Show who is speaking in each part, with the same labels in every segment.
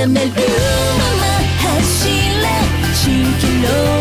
Speaker 1: 覚める。はし走れ。き気楼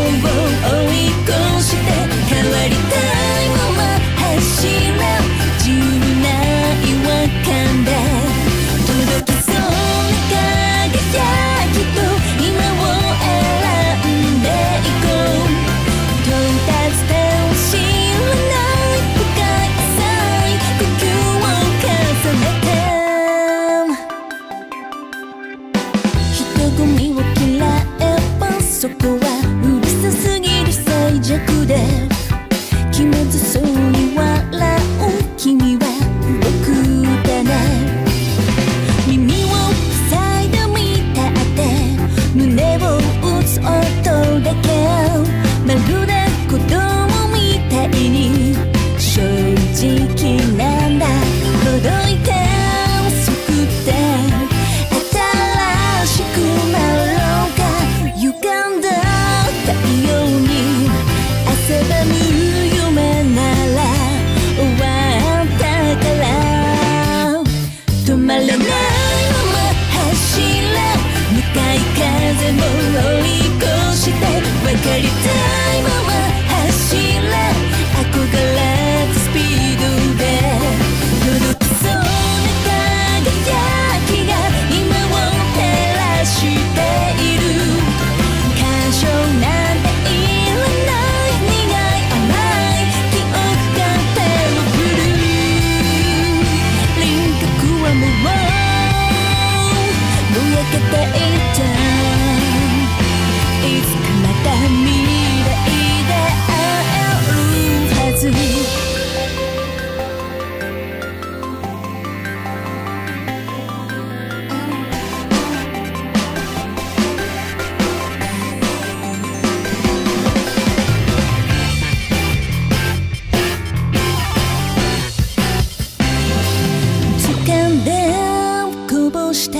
Speaker 1: 感電こぼして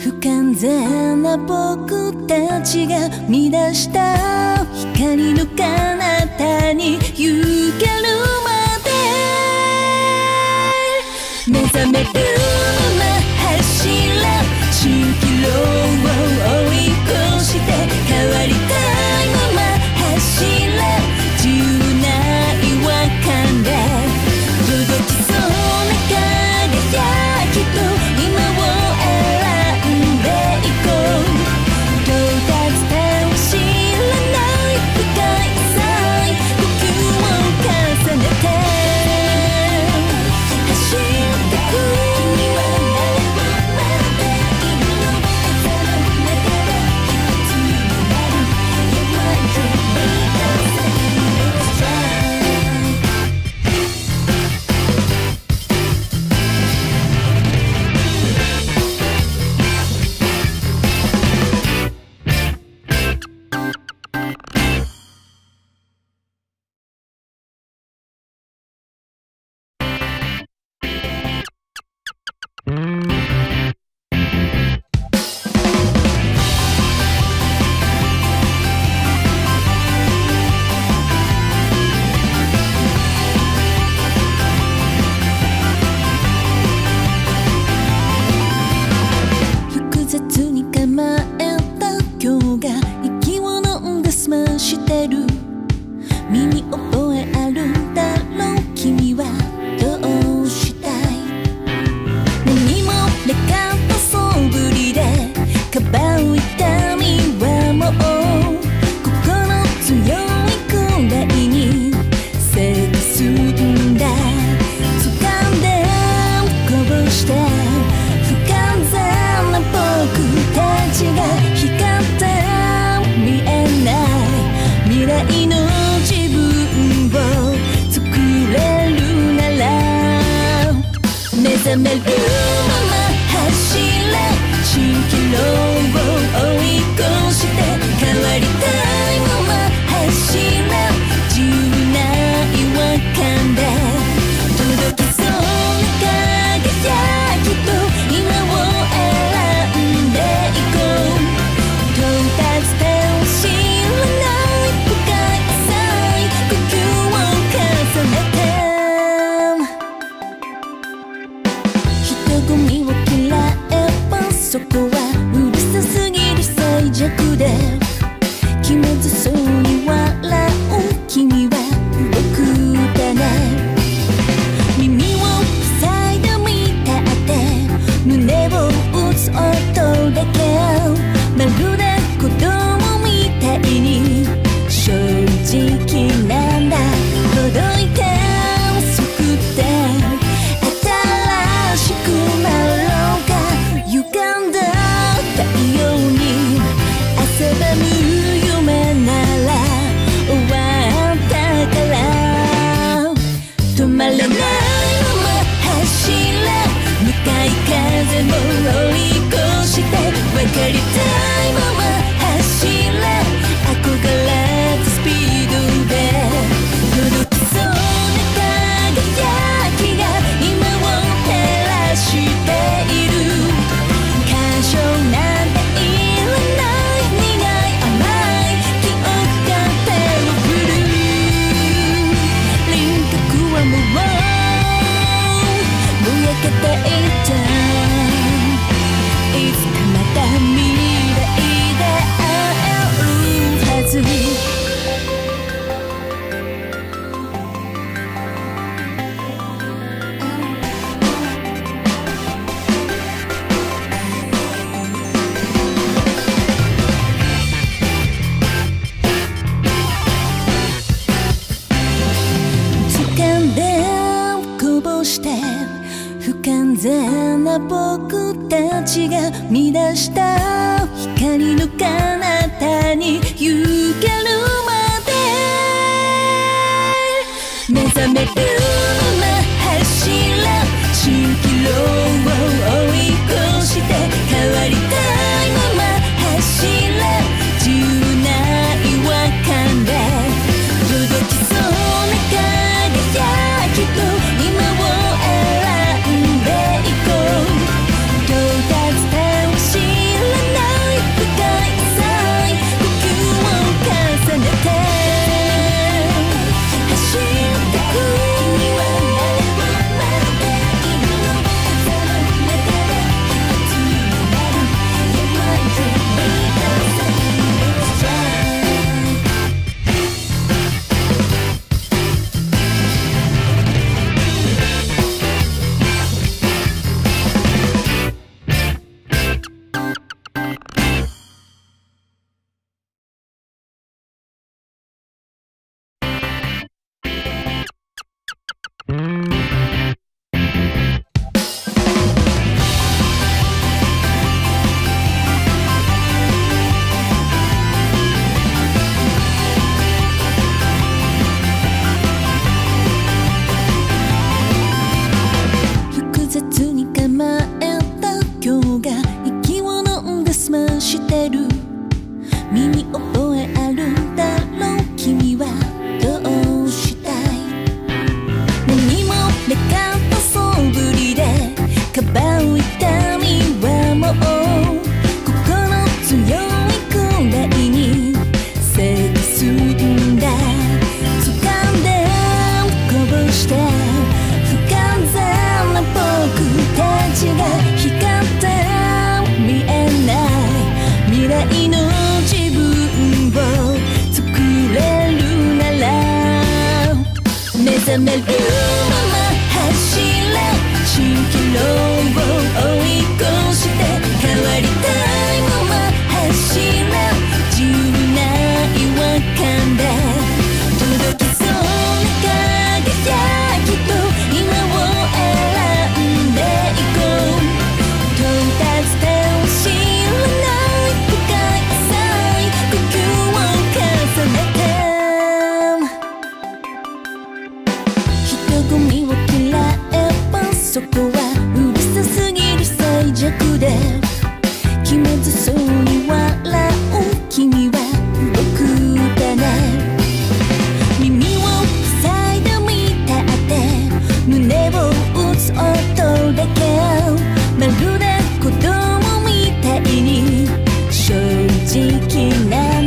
Speaker 1: 不完全な僕たちが乱した光の彼方に行けるまで目覚める柱10キロを追い越して変わり目覚めるまま走れ。蜃気楼不完全な僕たちが見出した光の彼方に行けるまで。目覚めるまま走ら蜃気楼を追い越して変わりたいまま走らゴミを嫌えばそこはうるさすぎる最弱で気まずそうに笑う君は動くかね。耳を塞いでみたって胸を打つ音だけまるで子供みたいに。正直な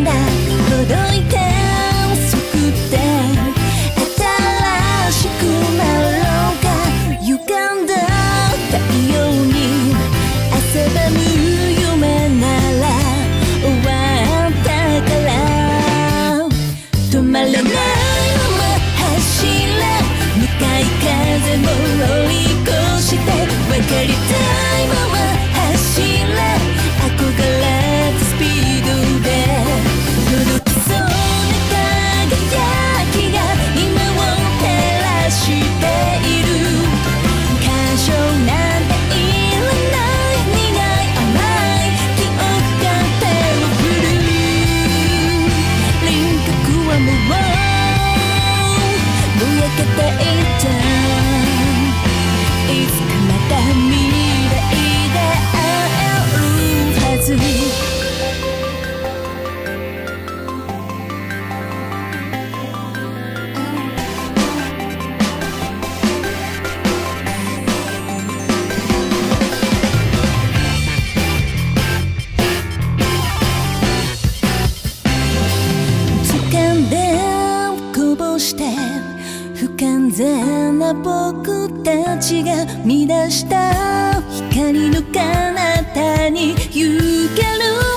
Speaker 1: ちが乱した光の彼方に行ける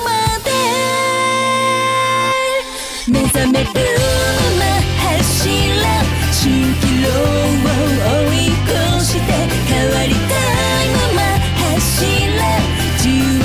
Speaker 1: まで目覚める馬走ら蜃気楼を追い越して変わりたいまま走ら